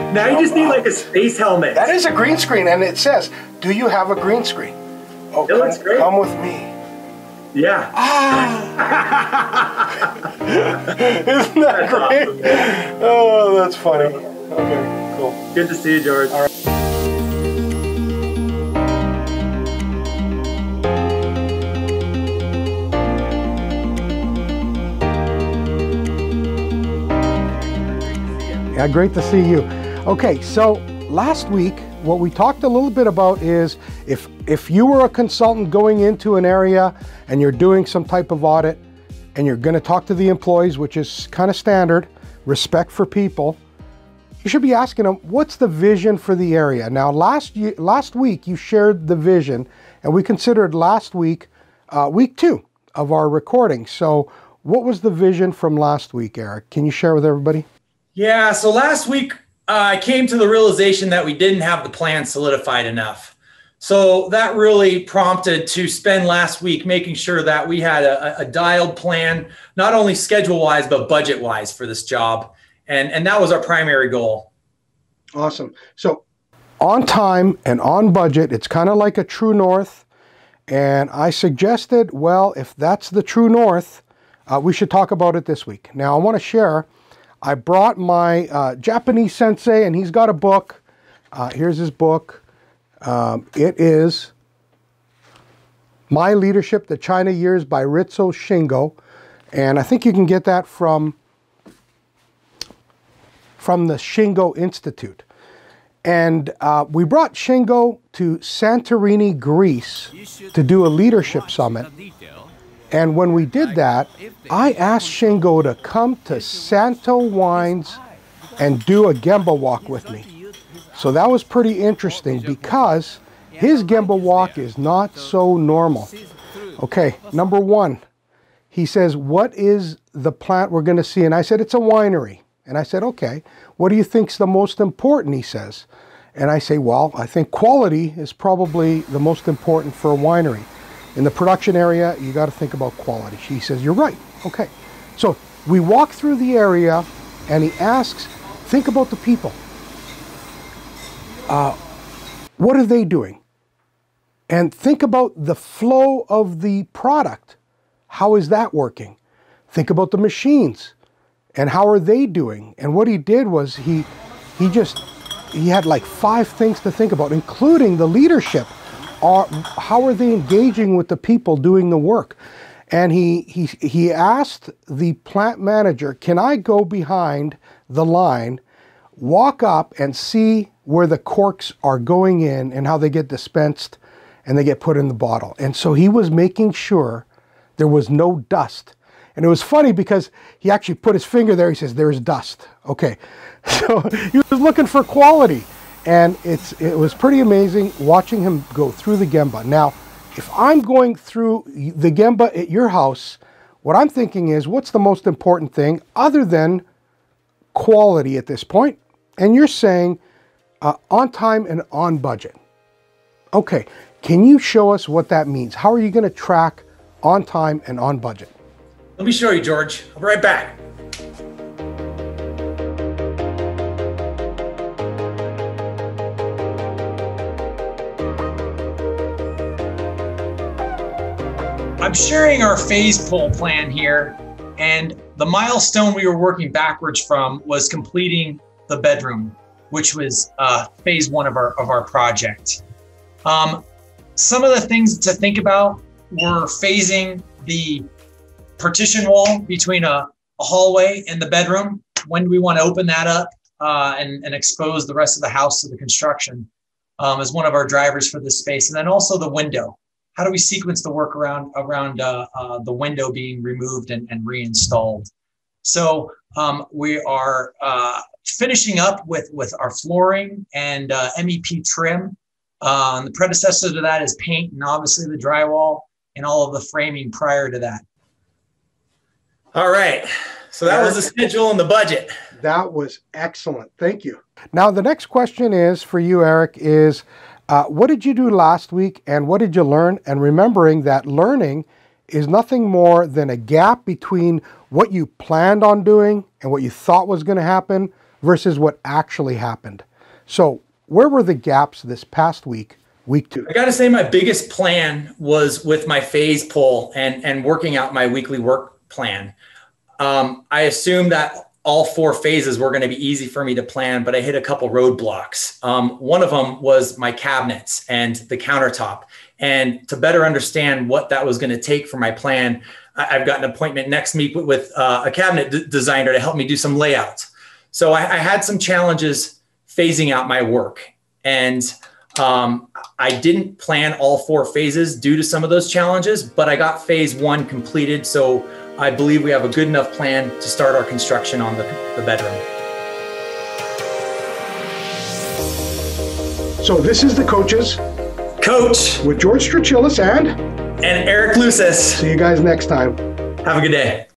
Now you just need like a space helmet. That is a green screen, and it says, "Do you have a green screen?" Oh, It looks come, great. come with me. Yeah. Ah. Isn't that great? awesome, oh, that's funny. Okay, cool. Good to see you, George. All right. Yeah, great to see you. Okay, so last week, what we talked a little bit about is if if you were a consultant going into an area and you're doing some type of audit and you're going to talk to the employees, which is kind of standard, respect for people, you should be asking them what's the vision for the area. Now, last year, last week you shared the vision, and we considered last week uh, week two of our recording. So, what was the vision from last week, Eric? Can you share with everybody? Yeah, so last week I came to the realization that we didn't have the plan solidified enough. So that really prompted to spend last week making sure that we had a, a dialed plan, not only schedule wise, but budget wise for this job. And, and that was our primary goal. Awesome. So, on time and on budget, it's kind of like a true north. And I suggested, well, if that's the true north, uh, we should talk about it this week. Now, I want to share. I brought my uh, Japanese sensei, and he's got a book. Uh, here's his book. Um, it is My Leadership, The China Years by Ritsu Shingo. And I think you can get that from, from the Shingo Institute. And uh, we brought Shingo to Santorini, Greece to do a leadership summit. And when we did that, I asked Shingo to come to Santo Wines and do a Gemba walk with me. So that was pretty interesting because his Gemba walk is not so normal. Okay, number one, he says, What is the plant we're going to see? And I said, It's a winery. And I said, Okay, what do you think's the most important? He says. And I say, Well, I think quality is probably the most important for a winery. In the production area, you got to think about quality. She says, You're right. Okay. So we walk through the area and he asks, Think about the people. Uh, what are they doing? And think about the flow of the product. How is that working? Think about the machines and how are they doing? And what he did was he he just he had like five things to think about, including the leadership. Are how are they engaging with the people doing the work? And he he he asked the plant manager, "Can I go behind the line, walk up and see where the corks are going in and how they get dispensed and they get put in the bottle?" And so he was making sure there was no dust. And it was funny because he actually put his finger there. He says, "There's dust." Okay, so he was looking for quality, and it's it was pretty amazing watching him go through the gemba. Now, if I'm going through the gemba at your house, what I'm thinking is, what's the most important thing other than quality at this point? And you're saying uh, on time and on budget. Okay, can you show us what that means? How are you going to track on time and on budget? Let me show you, George. I'll be right back. I'm sharing our phase pull plan here, and the milestone we were working backwards from was completing the bedroom, which was uh, phase one of our of our project. Um, some of the things to think about were phasing the partition wall between a, a hallway and the bedroom. When do we want to open that up uh, and, and expose the rest of the house to the construction um, as one of our drivers for this space. And then also the window. How do we sequence the work around, around uh, uh, the window being removed and, and reinstalled? So um, we are uh, finishing up with, with our flooring and uh, MEP trim. Uh, the predecessor to that is paint and obviously the drywall and all of the framing prior to that. All right. So that was the schedule and the budget. That was excellent. Thank you. Now, the next question is for you, Eric, is uh, what did you do last week and what did you learn? And remembering that learning is nothing more than a gap between what you planned on doing and what you thought was going to happen versus what actually happened. So, where were the gaps this past week, week two? I got to say, my biggest plan was with my phase pull and and working out my weekly work plan. Um, I assumed that all four phases were going to be easy for me to plan, but I hit a couple roadblocks. Um, one of them was my cabinets and the countertop. And to better understand what that was going to take for my plan, I've got an appointment next week with uh, a cabinet d- designer to help me do some layouts. So I, I had some challenges phasing out my work. And um, I didn't plan all four phases due to some of those challenges, but I got phase one completed. So I believe we have a good enough plan to start our construction on the, the bedroom. So, this is the coaches Coach with George Trachilis and and Eric Lusis. see you guys next time. Have a good day.